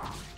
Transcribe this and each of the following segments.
Blue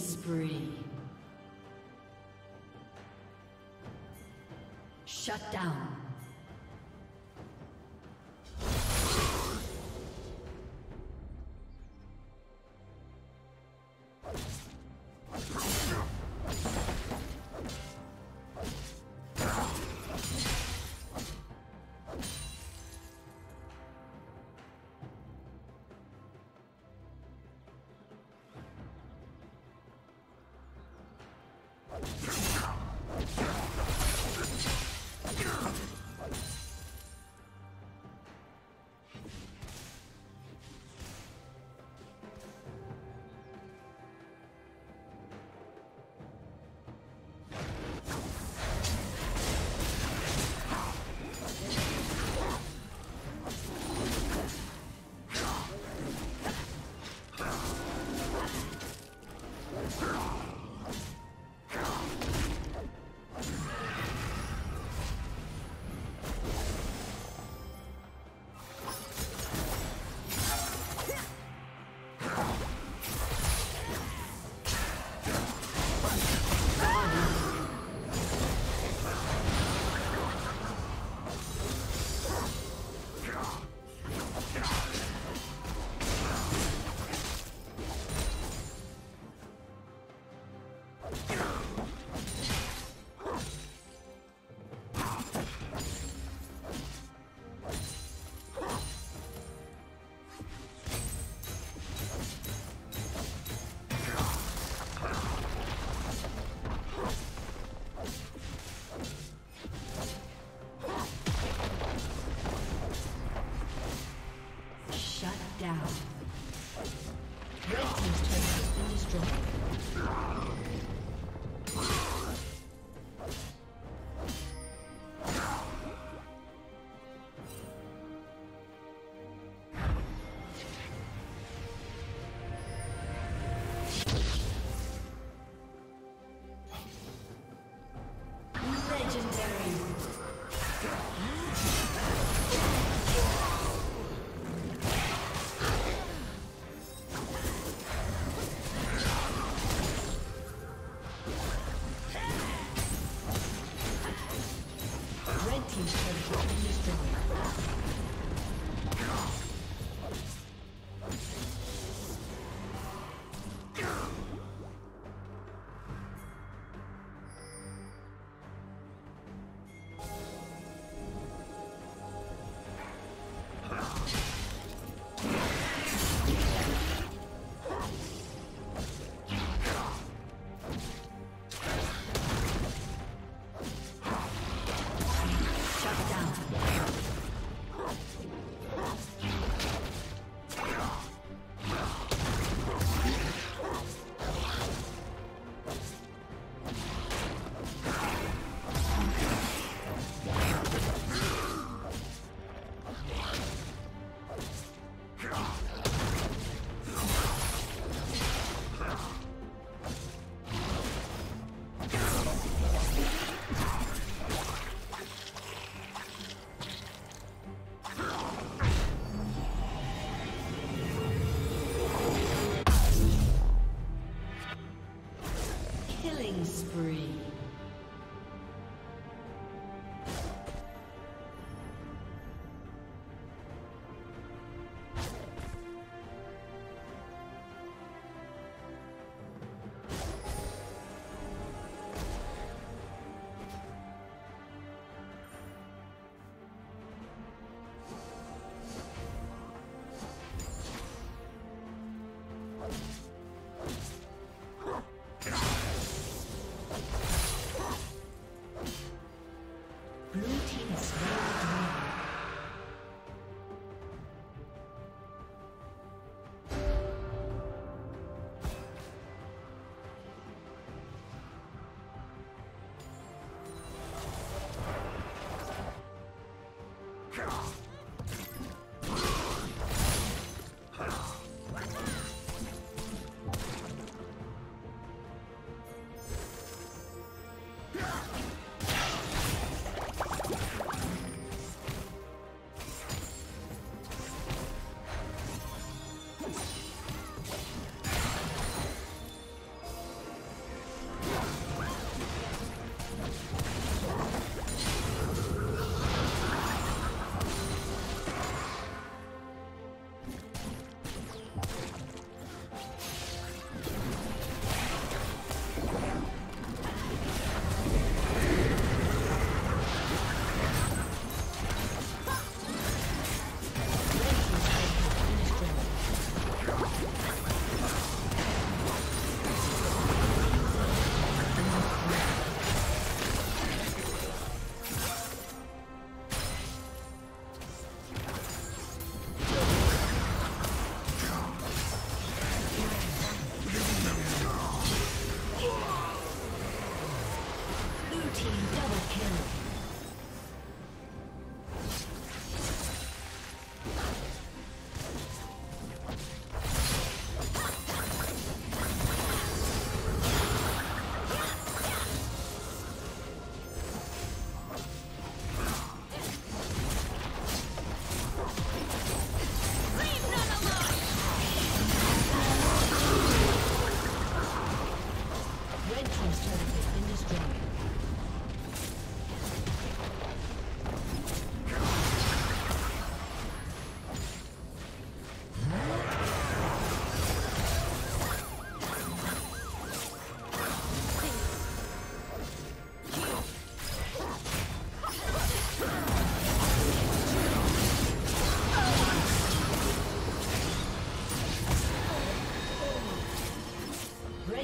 Spree. Shut down.